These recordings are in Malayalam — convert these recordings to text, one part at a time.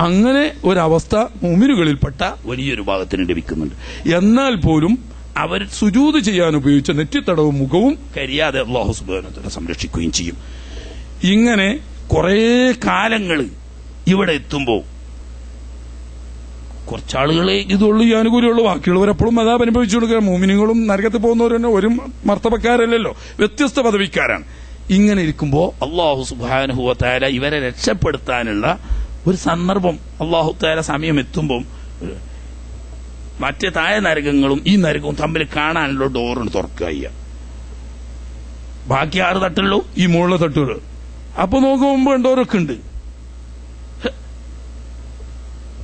അങ്ങനെ ഒരവസ്ഥ മുമിനുകളിൽപ്പെട്ട വലിയൊരു ഭാഗത്തിന് ലഭിക്കുന്നുണ്ട്. എന്നാൽ പോലും അവർ സുജൂത് ചെയ്യാൻ ഉപയോഗിച്ച നെറ്റിത്തടവും മുഖവും കരിയാതെ അള്ളാഹു സുബാനത്തിനെ സംരക്ഷിക്കുകയും ചെയ്യും. ഇങ്ങനെ കുറേ കാലങ്ങൾ ഇവിടെ എത്തുമ്പോൾ കുറച്ചാളുകളെ ഇതുള്ളൂ ഈ ആനുകൂല്യമുള്ളൂ ബാക്കിയുള്ളവരെപ്പോഴും അതാ അനുഭവിച്ചു കൊടുക്കുക മോമിനുകളും നരകത്തിൽ പോകുന്നവർ തന്നെ ഒരു മർത്തവക്കാരല്ലല്ലോ വ്യത്യസ്ത പദവിക്കാരാണ്. ഇങ്ങനെ ഇരിക്കുമ്പോൾ അള്ളാഹു സുബാനുഹുവത്തായ ഇവരെ രക്ഷപ്പെടുത്താനുള്ള ഒരു സന്ദർഭം അള്ളാഹു താല സമയം എത്തുമ്പോൾ മറ്റേ താഴെ നരകങ്ങളും ഈ നരകവും തമ്മിൽ കാണാനുള്ള ഡോറിന് തുറക്കുക അയ്യ ബാക്കി ആറ് തട്ടുള്ളൂ? ഈ മുകളിലെ തട്ടുള്ളൂ അപ്പൊ നോക്കുമ്പോ ഡോറൊക്കെ ഉണ്ട്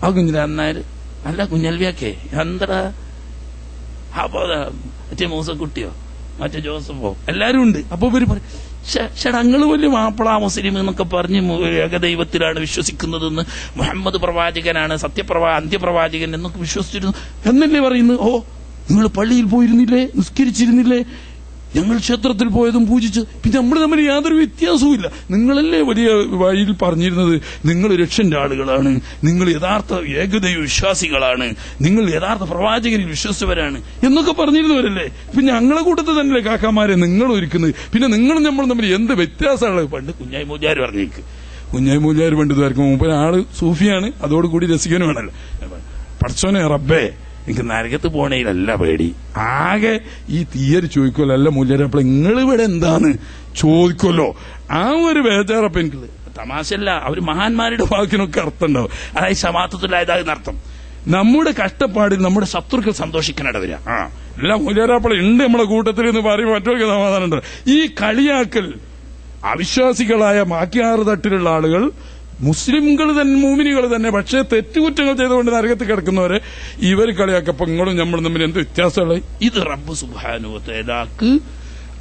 ആ കുഞ്ഞിനെ അന്നാര്? അല്ല കുഞ്ഞൽവിയാക്കേ. എന്താ അപ്പൊ മറ്റേ മൂസക്കുട്ടിയോ? മറ്റേ ജോസഫോ? എല്ലാരും ഉണ്ട്. അപ്പൊ ഇവർ പറയും ചേട്ടാ വലിയ മാപ്പിള മുസ്ലിം എന്നൊക്കെ പറഞ്ഞ് ഏകദൈവത്തിലാണ് വിശ്വസിക്കുന്നതെന്ന് മുഹമ്മദ് പ്രവാചകനാണ് സത്യപ്രവാ അന്ത്യപ്രവാചകൻ എന്നൊക്കെ വിശ്വസിച്ചിരുന്നു. എന്നല്ലേ പറയുന്നു ഓ നിങ്ങൾ പള്ളിയിൽ പോയിരുന്നില്ലേ? നിസ്കരിച്ചിരുന്നില്ലേ? ഞങ്ങൾ ക്ഷേത്രത്തിൽ പോയതും പൂജിച്ച് പിന്നെ നമ്മൾ തമ്മിൽ യാതൊരു വ്യത്യാസവും ഇല്ല നിങ്ങളല്ലേ വലിയ വഴിയിൽ പറഞ്ഞിരുന്നത്? നിങ്ങൾ രക്ഷന്റെ ആളുകളാണ്. നിങ്ങൾ യഥാർത്ഥ ഏകദൈവ വിശ്വാസികളാണ്. നിങ്ങൾ യഥാർത്ഥ പ്രവാചകരിൽ വിശ്വസിച്ചവരാണ് എന്നൊക്കെ പറഞ്ഞിരുന്നവരല്ലേ? പിന്നെ ഞങ്ങളെ കൂട്ടത്തിൽ തന്നെ കാക്കാമാരെ നിങ്ങൾ ഒരുക്കുന്നത്? പിന്നെ നിങ്ങളും നമ്മൾ തമ്മിൽ എന്ത് വ്യത്യാസമാണ്? പണ്ട് കുഞ്ഞായി മൂജാർ പറഞ്ഞേക്ക് കുഞ്ഞായി മൂജാർ പണ്ട് ഇതായിരിക്കും മുമ്പ് ആൾ സൂഫിയാണ്. അതോടുകൂടി രസിക്കാനും വേണമല്ലോ പഠിച്ചോനെ റബ്ബേ. എനിക്ക് നരകത്ത് പോണേലല്ല പേടി. ആകെ ഈ തീയര് ചോദിക്കുമല്ലോ അല്ല മൂല്യരെ നിങ്ങൾ ഇവിടെ എന്താണ് ചോദിക്കല്ലോ ആ ഒരു ബേജാറപ്പം എനിക്ക് തമാശല്ല അവർ മഹാന്മാരുടെ വാക്കിനൊക്കെ അർത്ഥം ഉണ്ടാവും അതായത് സമാത്തത്തിലായതാകുന്ന അർത്ഥം നമ്മുടെ കഷ്ടപ്പാടിൽ നമ്മുടെ ശത്രുക്കൾ സന്തോഷിക്കാനിട വരിക. ആ എല്ലാം മൂല്യരാപ്പള ഉണ്ട് നമ്മുടെ കൂട്ടത്തിൽ എന്ന് പറയുമ്പോൾ മറ്റൊരു സമാധാനം ഉണ്ട് ഈ കളിയാക്കൽ അവിശ്വാസികളായ ബാക്കി തട്ടിലുള്ള ആളുകൾ മുസ്ലിംകൾ തന്നെ മൂമിനികൾ തന്നെ പക്ഷേ തെറ്റുകുറ്റങ്ങൾ ചെയ്തുകൊണ്ട് നരകത്ത് കിടക്കുന്നവരെ ഇവർ കളിയാക്കപ്പോ ഇങ്ങളും നമ്മളും തമ്മിൽ എന്ത് വ്യത്യാസമുള്ളത്? ഇത് റബ്ബ് സുബാനുവത്തേതാക്ക്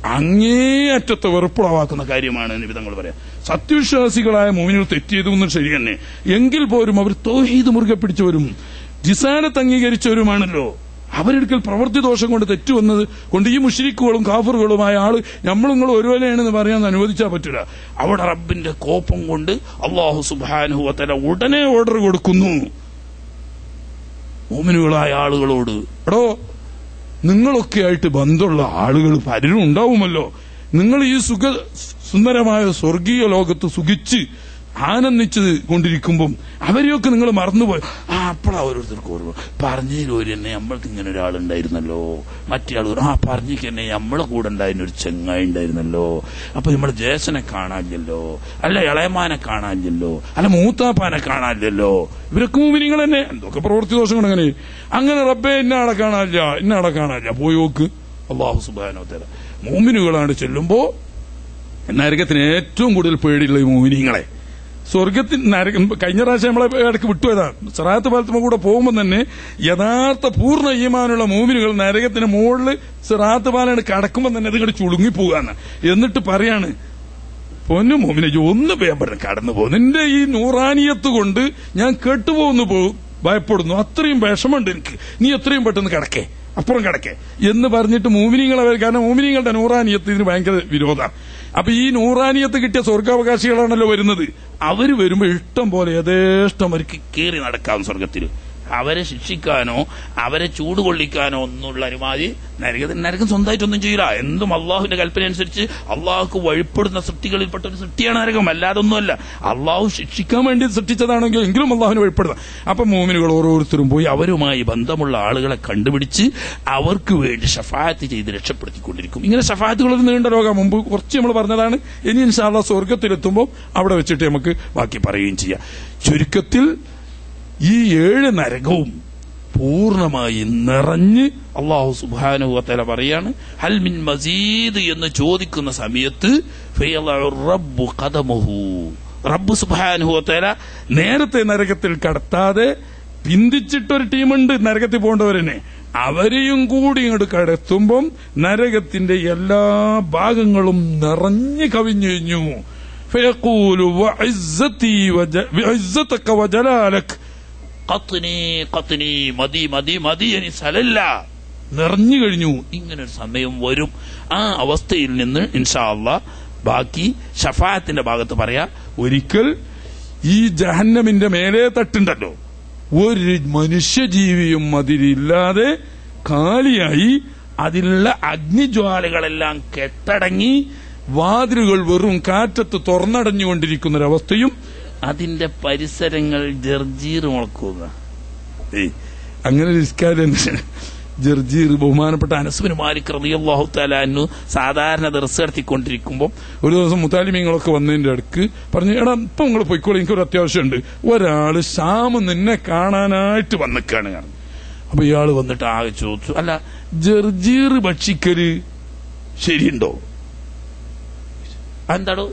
അങ്ങേയറ്റത്തെ വെറുപ്പുളവാക്കുന്ന കാര്യമാണ് എന്ന് വിധങ്ങൾ പറയാം. സത്യവിശ്വാസികളായ മോമിനുകൾ തെറ്റ് ചെയ്തു എന്ന് ശരി തന്നെ. എങ്കിൽ പോലും അവർ തോഹീദ് മുറുകെ പിടിച്ചവരും ജിസാനത്ത് അംഗീകരിച്ചവരുമാണല്ലോ. അവരെടുക്കൽ പ്രവൃത്തി ദോഷം കൊണ്ട് തെറ്റുവന്നത് കൊണ്ട് ഈ മുഷിരിക്കുകളും കാഫറുകളുമായ ആൾ നമ്മളും ഒരുവനെയാണെന്ന് പറയാൻ അനുവദിച്ചാൽ പറ്റില്ല. അവിടെ റബ്ബിന്റെ കോപം കൊണ്ട് അള്ളാഹു സുബാനുഹത്തല ഉടനെ ഓർഡർ കൊടുക്കുന്നു. മോമിനുകളായ ആളുകളോട് എടോ നിങ്ങളൊക്കെ ആയിട്ട് ബന്ധമുള്ള ആളുകൾ പലരും ഉണ്ടാവുമല്ലോ. നിങ്ങൾ ഈ സുഖ സുന്ദരമായ സ്വർഗീയ ലോകത്ത് സുഖിച്ച് ആനന്ദിച്ച് കൊണ്ടിരിക്കുമ്പം അവരെയൊക്കെ നിങ്ങൾ മറന്നുപോയി. ആ അപ്പോഴാ ഓരോരുത്തർക്ക് ഓർമ്മ. പറഞ്ഞതിൽ ഒരു എന്നെ നമ്മൾക്ക് ഇങ്ങനെ ഒരാളുണ്ടായിരുന്നല്ലോ. മറ്റേ ആൾ ആ പറഞ്ഞിക്ക് എന്നെ നമ്മളെ കൂടെ ഉണ്ടായിരുന്ന ഒരു ചെങ്ങായി ഉണ്ടായിരുന്നല്ലോ. അപ്പൊ നമ്മൾ ജേസനെ കാണാനില്ലല്ലോ. അല്ല ഇളയമാനെ കാണാനില്ലല്ലോ. അല്ല മൂത്താപ്പാനെ കാണാനില്ലല്ലോ. ഇവരൊക്കെ മൂമിനിങ്ങൾ തന്നെ. എന്തൊക്കെ പ്രവൃത്തി ദോഷങ്ങൾ അങ്ങനെ. അങ്ങനെ റബ്ബെ ഇന്ന ആളെ കാണാനില്ല ഇന്ന ആളെ കാണാനില്ല. പോയി നോക്ക്. അള്ളാഹു സുബാനോ തരാം മൂമിനുകളാണ് ചെല്ലുമ്പോ നരകത്തിന് ഏറ്റവും കൂടുതൽ പേടിയുള്ള ഈ മൂമിനിങ്ങളെ. സ്വർഗത്തിൽ കഴിഞ്ഞ പ്രാവശ്യം നമ്മളെ ഇടയ്ക്ക് വിട്ടുപോയതാണ് സിറാത്ത് പാലത്തുമ്പോ കൂടെ പോകുമ്പോൾ തന്നെ യഥാർത്ഥ പൂർണ ഈമാനുള്ള മൂമിനുകൾ നരകത്തിന് മുകളിൽ സിറാത്ത് പാലാണ് കടക്കുമ്പോൾ തന്നെ ചുളുങ്ങി ചുളുങ്ങിപ്പോകാന്ന്. എന്നിട്ട് പറയാണ് പൊന്നു മോമിനെ ഒന്ന് വേമ്പട കടന്നു പോകും നിന്റെ ഈ നൂറാനിയത്ത് കൊണ്ട് ഞാൻ കെട്ടുപോകുന്നു പോകും ഭയപ്പെടുന്നു. അത്രയും വിഷമുണ്ട് എനിക്ക്. നീ എത്രയും പെട്ടെന്ന് കിടക്കേ. അപ്പുറം കിടക്കെ. എന്ന് പറഞ്ഞിട്ട് മൂമിനിങ്ങളെ കാരണം മൂമിനിങ്ങളുടെ നൂറാനിയത്ത് ഇതിന് ഭയങ്കര വിരോധമാണ് അപ്പൊ ഈ നൂറാനിയത്ത് കിട്ടിയ സ്വർഗാവകാശികളാണല്ലോ വരുന്നത്. അവർ വരുമ്പോ ഇഷ്ടം പോലെ യഥേഷ്ടം അവർക്ക് കയറി നടക്കാം സ്വർഗത്തിൽ അവരെ ശിക്ഷിക്കാനോ അവരെ ചൂട് കൊള്ളിക്കാനോ ഒന്നുള്ള അനുമതി നരകത്തിന് നരകം സ്വന്തമായിട്ടൊന്നും ചെയ്യില്ല. എന്തും അള്ളാഹുവിന്റെ കൽപ്പന അനുസരിച്ച് അള്ളാഹുക്ക് വഴിപ്പെടുന്ന സൃഷ്ടികളിൽപ്പെട്ട ഒരു സൃഷ്ടിയാണ് നരകം. അല്ലാതെ ഒന്നുമല്ല അള്ളാഹു ശിക്ഷിക്കാൻ വേണ്ടി സൃഷ്ടിച്ചതാണെങ്കിൽ എങ്കിലും അള്ളാഹുവിന് വഴിപ്പെടുന്ന അപ്പൊ മോമിനുകൾ ഓരോരുത്തരും പോയി അവരുമായി ബന്ധമുള്ള ആളുകളെ കണ്ടുപിടിച്ച് അവർക്ക് വേണ്ടി ഷഫായത്ത് ചെയ്ത് രക്ഷപ്പെടുത്തിക്കൊണ്ടിരിക്കും. ഇങ്ങനെ ഷഫായത്തുകൾ നീണ്ട രോഗം. മുമ്പ് കുറച്ച് നമ്മൾ പറഞ്ഞതാണ്. ഇനി ഇൻഷാല്ല സ്വർഗത്തിലെത്തുമ്പോൾ അവിടെ വെച്ചിട്ട് നമുക്ക് ബാക്കി പറയുകയും ചെയ്യാം. ചുരുക്കത്തിൽ ഈ ഏഴ് നരകവും പൂർണമായി നിറഞ്ഞ് അള്ളാഹു സുബാനുഹത്തല പറയാണ് ഹൽമിൻ മസീദ് എന്ന് ചോദിക്കുന്ന സമയത്ത് റബ്ബു കഥമുഹു റബ്ബു നേരത്തെ നരകത്തിൽ കടത്താതെ പിന്തിച്ചിട്ടൊരു ടീമുണ്ട് നരകത്തിൽ പോകേണ്ടവരനെ അവരെയും കൂടി ഇങ്ങോട്ട് കടത്തുമ്പം നരകത്തിന്റെ എല്ലാ ഭാഗങ്ങളും നിറഞ്ഞു കവിഞ്ഞു കഴിഞ്ഞു. വ കത്തിനി കത്തിനി മതി മതി മതി ഇനി സലല്ല. നിറഞ്ഞു കഴിഞ്ഞു. ഇങ്ങനെ ഒരു സമയം വരും. ആ അവസ്ഥയിൽ നിന്ന് ഇൻഷാ ബാക്കി ഷഫായത്തിന്റെ ഭാഗത്ത് പറയാ ഒരിക്കൽ ഈ ജഹന്നമിന്റെ മേലെ തട്ടുണ്ടല്ലോ. ഒരു മനുഷ്യജീവിയും അതിലില്ലാതെ കാലിയായി അതിലുള്ള അഗ്നിജ്വാലകളെല്ലാം കെട്ടടങ്ങി വാതിലുകൾ വെറും കാറ്റത്ത് തുറന്നടഞ്ഞുകൊണ്ടിരിക്കുന്ന ഒരവസ്ഥയും അതിന്റെ പരിസരങ്ങൾ ജർജീർ മുളക്കുക. അങ്ങനെ നിസ്കാരം ജർജീർ ബഹുമാനപ്പെട്ട അനസുബിന് മാലിക് റളിയല്ലാഹു തആലാനു സാധാരണ ദർസ് നടത്തിക്കൊണ്ടിരിക്കുമ്പോൾ ഒരു ദിവസം മുത്താലിമീങ്ങളൊക്കെ വന്നതിന്റെ അടുക്ക് പറഞ്ഞു എടാ ഇപ്പൊ നിങ്ങൾ പോയിക്കോളൂ എനിക്കൊരു അത്യാവശ്യമുണ്ട്. ഒരാൾ ഷാമ് നിന്നെ കാണാനായിട്ട് വന്നിക്കാണ് കാരണം അപ്പൊ ഇയാൾ വന്നിട്ട് ആകെ ചോദിച്ചു അല്ല ജർജീർ ഭക്ഷിക്കൽ ശരിയുണ്ടോ? എന്താടോ?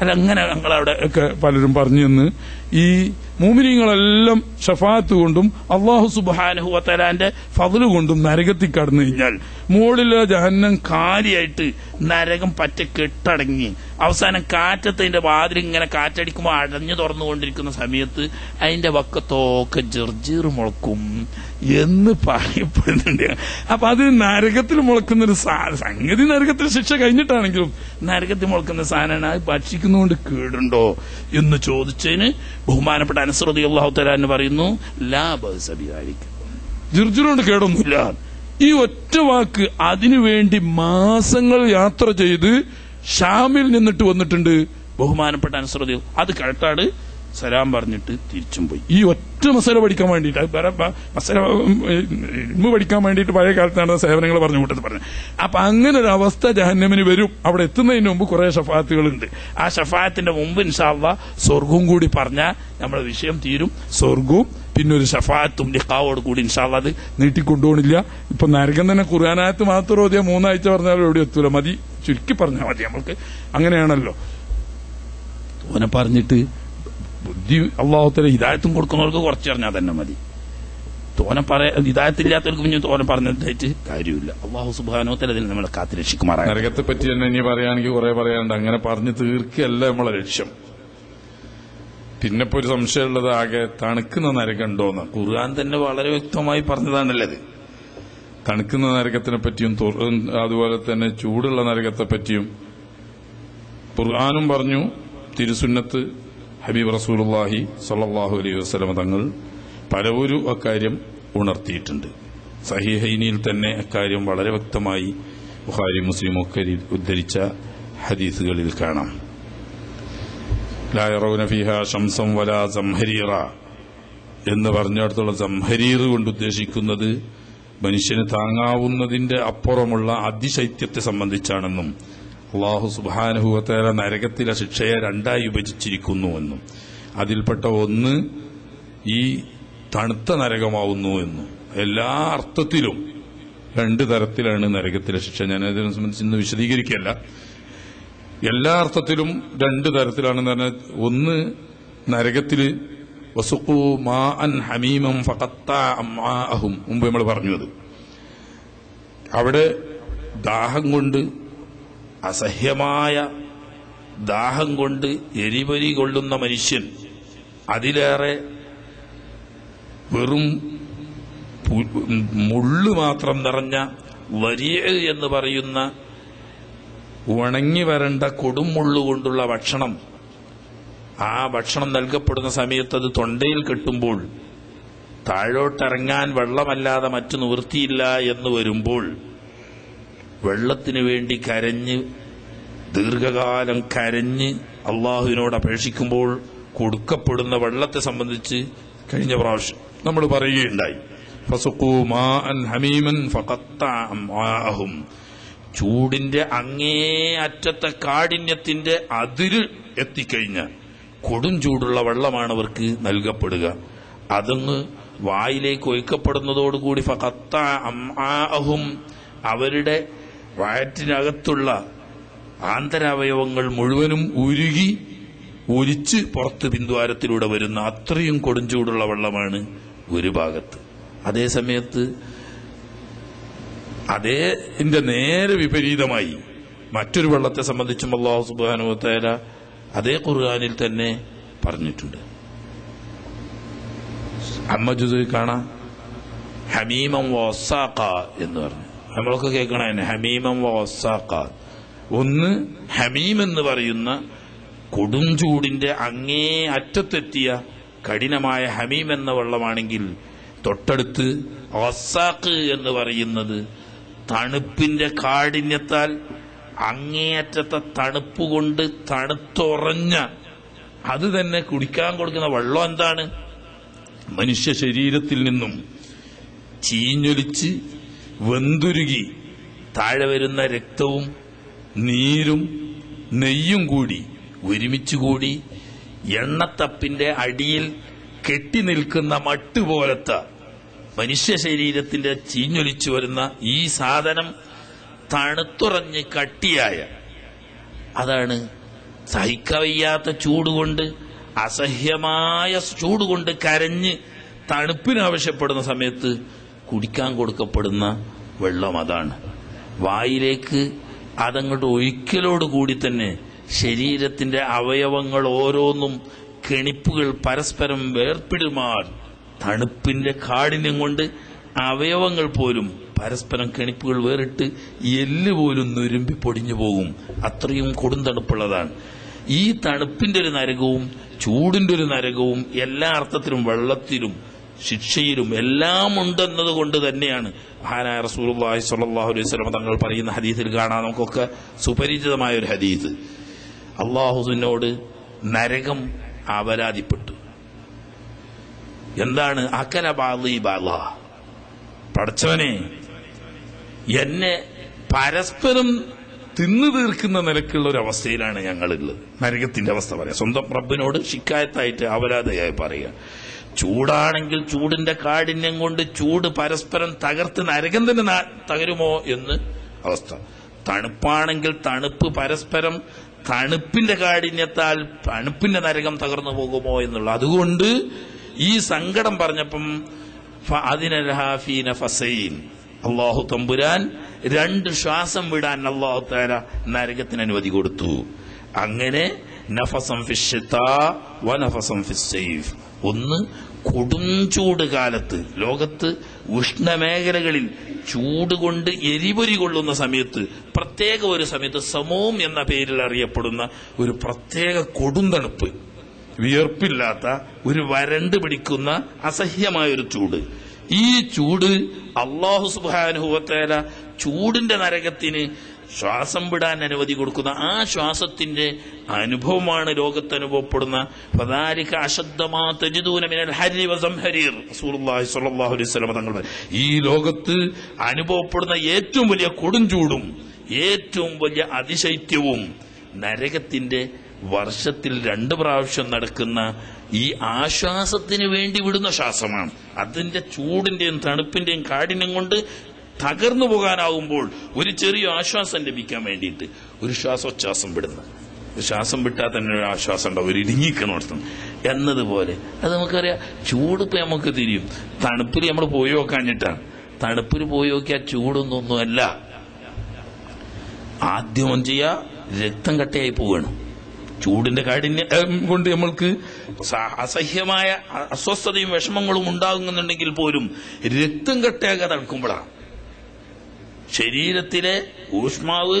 അല്ല അങ്ങനെ ഞങ്ങളവിടെ ഒക്കെ പലരും പറഞ്ഞു എന്ന് ഈ മൂമിനിങ്ങളെല്ലാം ഷഫാത്ത് കൊണ്ടും അള്ളാഹു സുബാനഹു വത്തലാന്റെ ഫതിൽ കൊണ്ടും നരകത്തിൽ കടന്നു കഴിഞ്ഞാൽ മുകളിലെ ജഹന്നം കാലിയായിട്ട് നരകം പറ്റ കെട്ടടങ്ങി. അവസാനം കാറ്റത്തതിന്റെ വാതിൽ ഇങ്ങനെ കാറ്റടിക്കുമ്പോൾ അടഞ്ഞു തുറന്നുകൊണ്ടിരിക്കുന്ന സമയത്ത് അതിന്റെ വക്കത്തൊക്കെ ജർജീർ മുളക്കും എന്ന് പറയപ്പെടുന്നുണ്ട്. അപ്പൊ അത് നരകത്തിൽ മുളക്കുന്ന ഒരു സംഗതി നരകത്തിൽ ശിക്ഷ കഴിഞ്ഞിട്ടാണെങ്കിലും നരകത്തിൽ മുളക്കുന്ന സാധനമാണ് അത് ഭക്ഷിക്കുന്നതുകൊണ്ട് കേടുണ്ടോ എന്ന് ചോദിച്ചതിന് ബഹുമാനപ്പെട്ട അനുസൃതി അള്ളാഹു തലാന്ന് പറയുന്നു ജിർജിറുകൊണ്ട് കേടൊന്നുമില്ല ഈ ഒറ്റ വാക്ക് അതിനു വേണ്ടി മാസങ്ങൾ യാത്ര ചെയ്ത് ഷാമിൽ നിന്നിട്ട് വന്നിട്ടുണ്ട്. ബഹുമാനപ്പെട്ട അനുസൃതി അത് കേട്ടാട് സലാം പറഞ്ഞിട്ട് തിരിച്ചും പോയി. ഈ ഒറ്റ മസാല പഠിക്കാൻ വേണ്ടിയിട്ട് മസാല ഇന്ന് പഠിക്കാൻ വേണ്ടിയിട്ട് പഴയ കാലത്ത് നടന്ന സേവനങ്ങൾ പറഞ്ഞു കൂട്ടത്തിൽ പറഞ്ഞു അപ്പൊ അങ്ങനെ ഒരു അവസ്ഥ ജഹന്നമിന് വരും. അവിടെ എത്തുന്നതിന് മുമ്പ് കുറെ ഷഫാത്തുകളുണ്ട്. ആ ഷഫാത്തിന്റെ മുമ്പ് ഇൻഷാല്ല സ്വർഗവും കൂടി പറഞ്ഞാൽ നമ്മുടെ വിഷയം തീരും. സ്വർഗവും പിന്നെ ഒരു ഷഫാത്തും ലിഖാവോട് കൂടി ഇൻഷാല്ല അത് നീട്ടിക്കൊണ്ടുപോകണില്ല. ഇപ്പൊ നരകം തന്നെ കുറയാനായത് മാത്രം ഓതിയ മൂന്നാഴ്ച പറഞ്ഞാൽ എവിടെ എത്തൂല. മതി. ചുരുക്കി പറഞ്ഞാൽ മതി നമ്മൾക്ക്. അങ്ങനെയാണല്ലോ. ഓനെ പറഞ്ഞിട്ട് ബുദ്ധി അള്ളാഹുത്തല ഹിതായത്തും കൊടുക്കുന്നവർക്ക് കുറച്ചറിഞ്ഞാൽ തന്നെ മതി. തോനെ പറയാ ഹിതായത്തില്ലാത്തവർക്ക് പിന്നെ തോനെ പറഞ്ഞിട്ട് കാര്യമില്ല. അള്ളാഹു സുബാനോത്തല അതിൽ നമ്മളെ കാത്ത് നരകത്തെ പറ്റി തന്നെ ഇനി പറയുകയാണെങ്കിൽ കുറെ പറയാനുണ്ട്. അങ്ങനെ പറഞ്ഞു തീർക്കുകയല്ല നമ്മളെ ലക്ഷ്യം. പിന്നെ ഒരു സംശയമുള്ളത് ആകെ തണുക്കുന്ന നരകം ഉണ്ടോന്ന് ഖുർആൻ തന്നെ വളരെ വ്യക്തമായി പറഞ്ഞതാണല്ലത് തണുക്കുന്ന നരകത്തിനെ പറ്റിയും അതുപോലെ തന്നെ ചൂടുള്ള നരകത്തെ പറ്റിയും ഖുർആാനും പറഞ്ഞു തിരുസുന്നത്ത് ഹബീബ് റസൂലുള്ളാഹി സല്ലാഹു അലൈഹി വസ്ലമ തങ്ങൾ പലവരും അക്കാര്യം ഉണർത്തിയിട്ടുണ്ട്. സഹിഹൈനിയിൽ തന്നെ അക്കാര്യം വളരെ വ്യക്തമായി ബുഹാരി മുസ്ലിം ഒക്കെ ഉദ്ധരിച്ച ഹദീസുകളിൽ കാണാം. ശംസം വല സംഹരീറ എന്ന് പറഞ്ഞിടത്തുള്ള സംഹരീർ കൊണ്ട് ഉദ്ദേശിക്കുന്നത് മനുഷ്യന് താങ്ങാവുന്നതിന്റെ അപ്പുറമുള്ള അതിശൈത്യത്തെ സംബന്ധിച്ചാണെന്നും അള്ളാഹു സുബാനുഭവത്തേല നരകത്തിലെ ശിക്ഷയെ രണ്ടായി വിഭജിച്ചിരിക്കുന്നുവെന്നും അതിൽപ്പെട്ട ഒന്ന് ഈ തണുത്ത നരകമാവുന്നു എന്നും. എല്ലാ അർത്ഥത്തിലും രണ്ട് തരത്തിലാണ് നരകത്തിലെ ശിക്ഷ. ഞാൻ അതിനെ സംബന്ധിച്ച് ഇന്ന് വിശദീകരിക്കല്ല എല്ലാ അർത്ഥത്തിലും രണ്ട് തരത്തിലാണെന്ന് പറഞ്ഞാൽ ഒന്ന് നരകത്തിൽ വസുക്കു മാ അൻ ഹമീമം ഫഖത്താഅഹും മുമ്പ് നമ്മൾ പറഞ്ഞു അത് അവിടെ ദാഹം കൊണ്ട് അസഹ്യമായ ദാഹം കൊണ്ട് എരിപരി കൊള്ളുന്ന മനുഷ്യൻ അതിലേറെ വെറും മുള്ളു മാത്രം നിറഞ്ഞ വലിയ എന്ന് പറയുന്ന ഉണങ്ങി വരണ്ട കൊടുമുള്ളു കൊണ്ടുള്ള ഭക്ഷണം ആ ഭക്ഷണം നൽകപ്പെടുന്ന സമയത്ത് അത് തൊണ്ടയിൽ കെട്ടുമ്പോൾ താഴോട്ടിറങ്ങാൻ വെള്ളമല്ലാതെ മറ്റു നിവൃത്തിയില്ല എന്ന് വരുമ്പോൾ വെള്ളത്തിനു വേണ്ടി കരഞ്ഞ് ദീർഘകാലം കരഞ്ഞ് അള്ളാഹുവിനോട് അപേക്ഷിക്കുമ്പോൾ കൊടുക്കപ്പെടുന്ന വെള്ളത്തെ സംബന്ധിച്ച് കഴിഞ്ഞ പ്രാവശ്യം നമ്മൾ പറയുകയുണ്ടായി. ചൂടിന്റെ അങ്ങേ അറ്റത്തെ കാഠിന്യത്തിന്റെ അതിര് എത്തിക്കഴിഞ്ഞ കൊടും ചൂടുള്ള വെള്ളമാണ് അവർക്ക് നൽകപ്പെടുക അതങ്ങ് വായിലേക്ക് ഒഴിക്കപ്പെടുന്നതോടുകൂടി ഫഖത്താ അഹും അവരുടെ വയറ്റിനകത്തുള്ള ആന്തരാവയവങ്ങൾ മുഴുവനും ഉരുകി ഒലിച്ച് പുറത്ത് ബിന്ദുവാരത്തിലൂടെ വരുന്ന അത്രയും കൊടുംചൂടുള്ള വെള്ളമാണ് ഒരു ഭാഗത്ത്. അതേ സമയത്ത് അതേ ഇതിന്റെ നേരെ വിപരീതമായി മറ്റൊരു വെള്ളത്തെ സംബന്ധിച്ചും അള്ളാഹു സുബാനുവത്തേല അതേ ഖുർആാനിൽ തന്നെ പറഞ്ഞിട്ടുണ്ട്. അമ്മ ജുദ് കാണാം. ഹമീമം വസാക്ക എന്ന് പറഞ്ഞു. നമ്മളൊക്കെ കേൾക്കണേ ഹമീമം വസാക്ക ഒന്ന് ഹമീം എന്ന് പറയുന്ന കൊടും ചൂടിന്റെ അങ്ങേ അറ്റത്തെത്തിയ കഠിനമായ ഹമീം എന്ന വെള്ളമാണെങ്കിൽ തൊട്ടടുത്ത് വസാക്ക് എന്ന് പറയുന്നത് തണുപ്പിന്റെ കാഠിന്യത്താൽ അങ്ങേയറ്റത്തെ തണുപ്പ് കൊണ്ട് തണുത്തുറഞ്ഞ അത് തന്നെ കുടിക്കാൻ കൊടുക്കുന്ന വെള്ളം എന്താണ്? മനുഷ്യ ശരീരത്തിൽ നിന്നും ചീഞ്ഞൊലിച്ച് വെന്തുരുകി. താഴെ വരുന്ന രക്തവും നീരും നെയ്യും കൂടി ഒരുമിച്ചുകൂടി എണ്ണത്തപ്പിന്റെ അടിയിൽ കെട്ടി നിൽക്കുന്ന മട്ട് പോലത്തെ മനുഷ്യ ശരീരത്തിന്റെ ചീഞ്ഞൊലിച്ചു വരുന്ന ഈ സാധനം തണുത്തുറഞ്ഞ് കട്ടിയായ അതാണ് സഹിക്കവയ്യാത്ത ചൂടുകൊണ്ട് അസഹ്യമായ ചൂടുകൊണ്ട് കരഞ്ഞ് തണുപ്പിനാവശ്യപ്പെടുന്ന സമയത്ത് കുടിക്കാൻ കൊടുക്കപ്പെടുന്ന വെള്ളം അതാണ്. വായിലേക്ക് അതങ്ങോട്ട് ഒഴിക്കലോടുകൂടി തന്നെ ശരീരത്തിന്റെ അവയവങ്ങൾ ഓരോന്നും കെണിപ്പുകൾ പരസ്പരം വേർപിടുമാർ തണുപ്പിന്റെ കാഠിന്യം കൊണ്ട് അവയവങ്ങൾ പോലും പരസ്പരം കെണിപ്പുകൾ വേറിട്ട് എല്ല് പോലും നുരുമ്പി പൊടിഞ്ഞു പോകും. അത്രയും കൊടും തണുപ്പുള്ളതാണ്. ഈ തണുപ്പിന്റെ ഒരു നരകവും ചൂടിന്റെ ഒരു നരകവും എല്ലാ അർത്ഥത്തിലും വെള്ളത്തിലും ശിക്ഷയിലും എല്ലാം ഉണ്ടെന്നത് കൊണ്ട് തന്നെയാണ്. മഹാനായ റസൂലുള്ളാഹി സ്വല്ലല്ലാഹു അലൈഹി സ്വലം തങ്ങൾ പറയുന്ന ഹദീസിൽ കാണാൻ നമുക്കൊക്കെ സുപരിചിതമായ ഒരു ഹദീസ് അള്ളാഹുവിനോട് നരകം അപരാധിപ്പെട്ടു എന്താണ്? അക്കല ബാലി ബാല പഠിച്ചവനെ എന്നെ പരസ്പരം തിന്നു തീർക്കുന്ന നിലക്കുള്ള ഒരു അവസ്ഥയിലാണ് ഞങ്ങളുള്ളത്. നരകത്തിന്റെ അവസ്ഥ പറയാം. സ്വന്തം റബ്ബിനോട് ശിക്കായത്തായിട്ട് അപരാധയായി പറയുക. ചൂടാണെങ്കിൽ ചൂടിന്റെ കാഠിന്യം കൊണ്ട് ചൂട് പരസ്പരം തകർത്ത് നരകം തന്നെ തകരുമോ എന്ന് അവസ്ഥ. തണുപ്പാണെങ്കിൽ തണുപ്പ് പരസ്പരം തണുപ്പിന്റെ കാഠിന്യത്താൽ തണുപ്പിന്റെ നരകം തകർന്നു പോകുമോ എന്നുള്ള. അതുകൊണ്ട് ഈ സങ്കടം പറഞ്ഞപ്പം അതിനൽഹാഫീന ഫസൈൻ. അള്ളാഹു തമ്പുരാൻ രണ്ട് ശ്വാസം വിടാൻ അള്ളാഹു താര നരകത്തിന് അനുമതി കൊടുത്തു. അങ്ങനെ നഫസം ഫിഷിത്ത വ നഫസം ഫിസ്സൈഫ് ഒന്ന് കൊടും ചൂട് കാലത്ത് ലോകത്ത് ഉഷ്ണമേഖലകളിൽ ചൂട് കൊണ്ട് എരിപൊരി കൊള്ളുന്ന സമയത്ത് പ്രത്യേക ഒരു സമയത്ത് സമോം എന്ന പേരിൽ അറിയപ്പെടുന്ന ഒരു പ്രത്യേക കൊടും തണുപ്പ് വിയർപ്പില്ലാത്ത ഒരു വരണ്ട് പിടിക്കുന്ന അസഹ്യമായൊരു ചൂട്. ഈ ചൂട് അള്ളാഹു സുബാനുഭവത്തേല ചൂടിന്റെ നരകത്തിന് ശ്വാസം വിടാൻ അനുമതി കൊടുക്കുന്ന ആ ശ്വാസത്തിന്റെ അനുഭവമാണ് ലോകത്ത് അനുഭവപ്പെടുന്ന. ഹരി വസംഹരീർ റസൂലുള്ളാഹി സ്വല്ലല്ലാഹു അലൈഹി വസല്ലം തങ്ങൾ ഈ ലോകത്ത് അനുഭവപ്പെടുന്ന ഏറ്റവും വലിയ കൊടുംചൂടും ഏറ്റവും വലിയ അതിശൈത്യവും നരകത്തിന്റെ വർഷത്തിൽ രണ്ട് പ്രാവശ്യം നടക്കുന്ന ഈ ആശ്വാസത്തിന് വേണ്ടി വിടുന്ന ശ്വാസമാണ്. അതിന്റെ ചൂടിന്റെയും തണുപ്പിന്റെയും കാഠിന്യം കൊണ്ട് തകർന്നു പോകാനാവുമ്പോൾ ഒരു ചെറിയ ആശ്വാസം ലഭിക്കാൻ വേണ്ടിയിട്ട് ഒരു ശ്വാസോച്ഛ്വാസം വിടുന്ന. ശ്വാസം വിട്ടാൽ തന്നെ ഒരു ആശ്വാസം ഉണ്ടാവും. ഒരു ഇടുങ്ങിക്കണോടത്തും എന്നതുപോലെ. അത് നമുക്കറിയാം. ചൂട് ഇപ്പൊ നമുക്ക് തിരിയും. തണുപ്പിൽ നമ്മൾ പോയി നോക്കാഞ്ഞിട്ടാണ് തണുപ്പിൽ പോയി നോക്കിയാൽ ചൂടൊന്നൊന്നുമല്ല. ആദ്യം ചെയ്യാ രക്തം കട്ടയായി പോവുകയാണ്. ചൂടിന്റെ കാഠിന്യം കൊണ്ട് നമ്മൾക്ക് അസഹ്യമായ അസ്വസ്ഥതയും വിഷമങ്ങളും ഉണ്ടാകുന്നുണ്ടെങ്കിൽ പോലും രക്തം കട്ടയാകാതെ നടക്കുമ്പോഴാണ് ശരീരത്തിലെ ഊഷ്മാവ്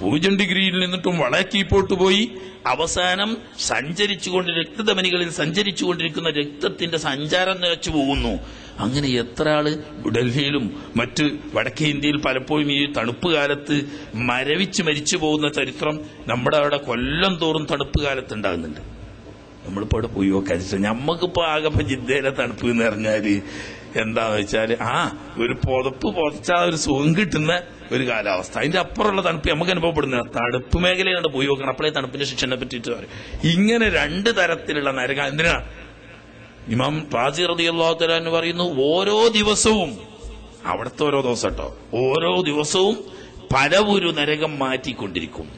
പൂജ്യം ഡിഗ്രിയിൽ നിന്നിട്ടും വളരെ കീപ്പോട്ട് പോയി. അവസാനം സഞ്ചരിച്ചുകൊണ്ട് രക്തധമനികളിൽ സഞ്ചരിച്ചുകൊണ്ടിരിക്കുന്ന രക്തത്തിന്റെ സഞ്ചാരം നിലച്ചു പോകുന്നു. അങ്ങനെ എത്ര ആൾ ഡൽഹിയിലും മറ്റ് വടക്കേ ഇന്ത്യയിൽ പലപ്പോഴും ഈ തണുപ്പ് കാലത്ത് മരവിച്ച് മരിച്ചു പോകുന്ന ചരിത്രം നമ്മുടെ അവിടെ കൊല്ലം തോറും തണുപ്പ് കാലത്ത് ഉണ്ടാകുന്നുണ്ട്. നമ്മളിപ്പോ അവിടെ പോയി നോക്കാൻ നമ്മക്കിപ്പോ ആകെ ജിദ്ദയിലെ തണുപ്പ് എന്ന് പറഞ്ഞാൽ എന്താന്ന് വെച്ചാൽ ആ ഒരു പുതപ്പ് പുതച്ചാ ഒരു സുഖം കിട്ടുന്ന ഒരു കാലാവസ്ഥ. അതിന്റെ അപ്പുറമുള്ള തണുപ്പ് നമുക്ക് അനുഭവപ്പെടുന്ന തണുപ്പ് മേഖലയിലാണ് പോയി നോക്കണം. അപ്പോഴേ തണുപ്പിന്റെ ശിക്ഷനെ പറ്റിയിട്ട് പറയും. ഇങ്ങനെ രണ്ട് തരത്തിലുള്ള നരക എന്തിനാ? ഇമാം പാജി റതിയുള്ള എന്ന് പറയുന്നു ഓരോ ദിവസവും അവിടുത്തെ ഓരോ ദിവസം കേട്ടോ ഓരോ ദിവസവും പല നരകം മാറ്റിക്കൊണ്ടിരിക്കും.